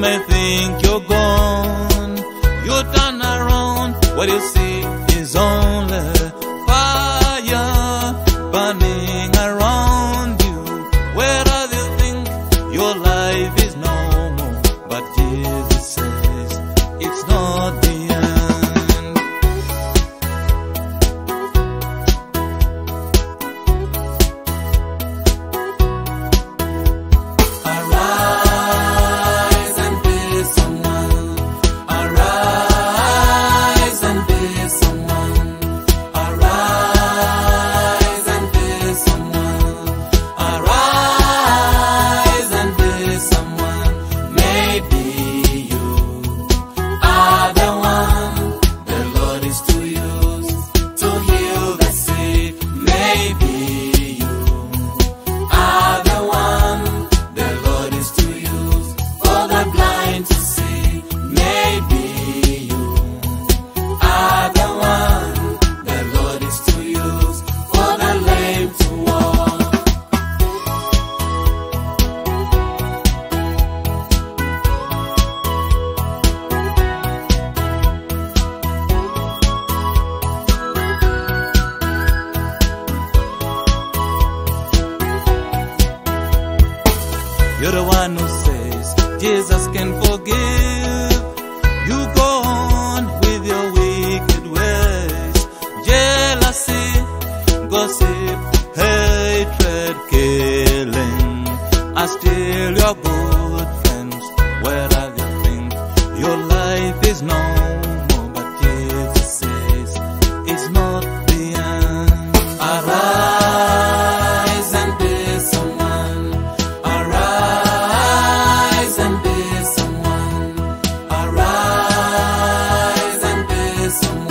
may think you're gone. You turn around, what you see is only the one who says Jesus can forgive. You go on with your wicked ways. Jealousy, gossip, hatred, killing I still your good friends. Where are you think your life is known. someone